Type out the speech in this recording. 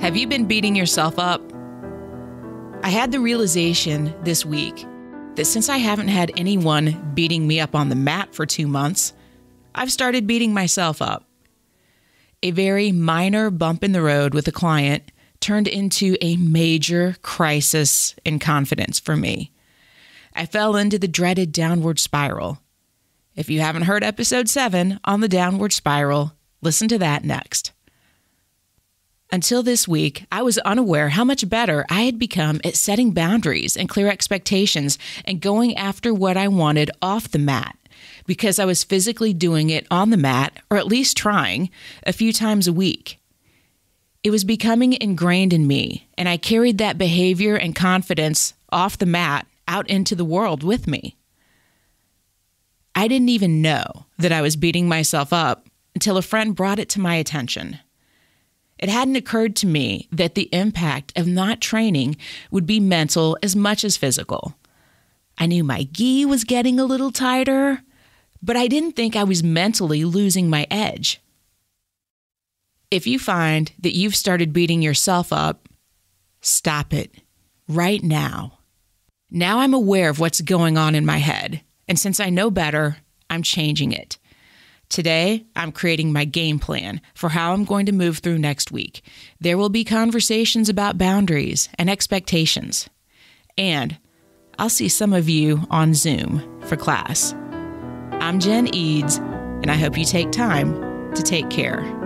Have you been beating yourself up? I had the realization this week that since I haven't had anyone beating me up on the mat for two months, I've started beating myself up. A very minor bump in the road with a client turned into a major crisis in confidence for me. I fell into the dreaded downward spiral. If you haven't heard episode 7 on the downward spiral, listen to that next. Until this week, I was unaware how much better I had become at setting boundaries and clear expectations and going after what I wanted off the mat because I was physically doing it on the mat, or at least trying, a few times a week. It was becoming ingrained in me, and I carried that behavior and confidence off the mat out into the world with me. I didn't even know that I was beating myself up until a friend brought it to my attention. It hadn't occurred to me that the impact of not training would be mental as much as physical. I knew my gi was getting a little tighter, but I didn't think I was mentally losing my edge. If you find that you've started beating yourself up, stop it right now. Now I'm aware of what's going on in my head, and since I know better, I'm changing it. Today, I'm creating my game plan for how I'm going to move through next week. There will be conversations about boundaries and expectations. And I'll see some of you on Zoom for class. I'm Jen Eads, and I hope you take time to take care.